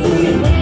Hallelujah.